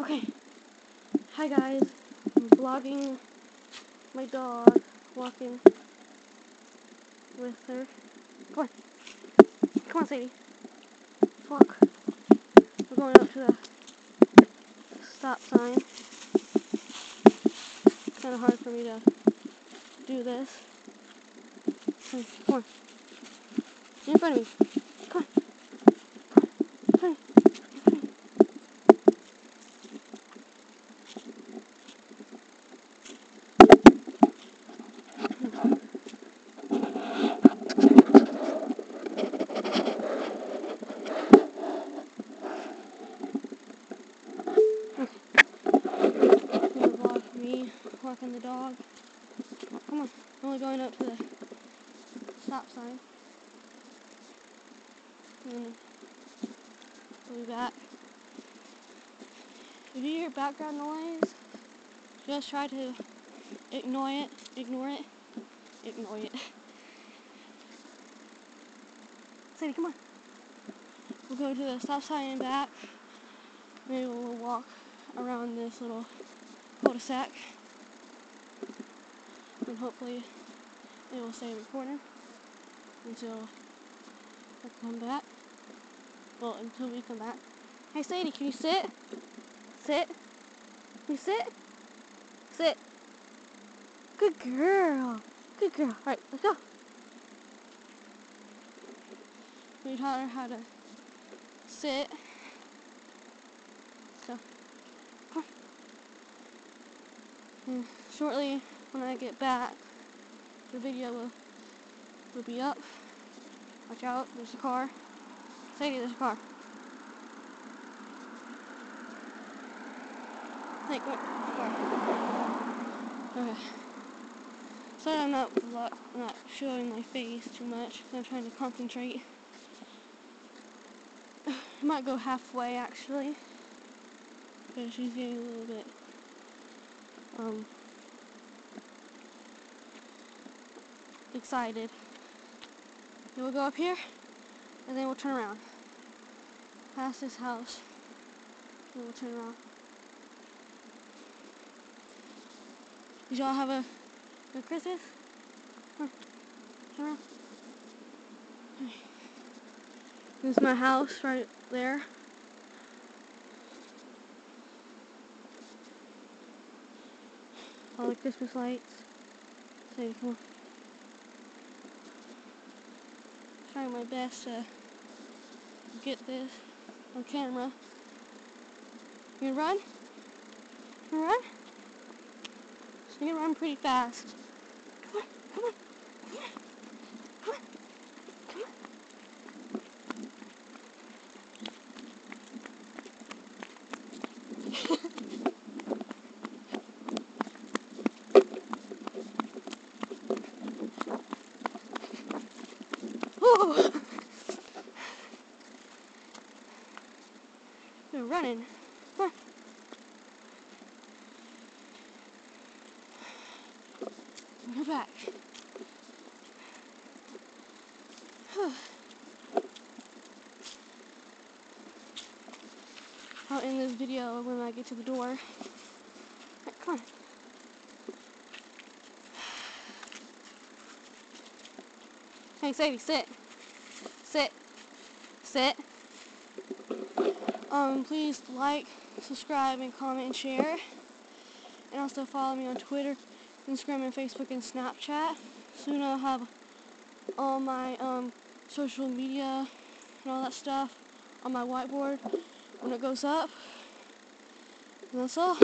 Okay. Hi guys. I'm vlogging my dog walking with her. Come on. Come on, Sadie. Walk. We're going up to the stop sign. It's kind of hard for me to do this. Come on. In front of me. Come on. Come on. Vlog me walking the dog. Come on, I'm only going up to the stop sign. And we'll be back. If you hear background noise, just try to ignore it. Ignore it. Ignore it. Sadie, come on. We'll go to the stop sign and back. Maybe we'll walk around this little cul-de-sac. And hopefully it will stay in the corner until I come back. Well, until we come back. Hey Sadie, can you sit? Sit. Can you sit? Sit. Good girl. Good girl. Alright, let's go. We taught her how to sit. So. And hmm, shortly, when I get back, the video will, will be up. Watch out, there's a car. Sadie, there's a car. Come on, car. Okay. Sorry I'm not, not showing my face too much. I'm trying to concentrate. I might go halfway actually. Because she's getting a little bit um excited. Then we'll go up here and then we'll turn around. Past this house. And we'll turn around. Did y'all have a good Christmas? Turn around. This is my house right there. All the Christmas lights. So come on. Trying my best to get this on camera. You gonna run? You gonna run? You can run pretty fast. Come on, come on, come on, come on, come on. Ooh. You're running. Come. Go back. I'll end this video when I get to the door. Right, come on. Hey, Sadie, sit. Sit. Sit. Um, please like, subscribe, and comment and share. And also follow me on Twitter, Instagram, and Facebook, and Snapchat. Soon I'll have all my um, social media and all that stuff on my whiteboard when it goes up. And that's all.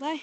Bye.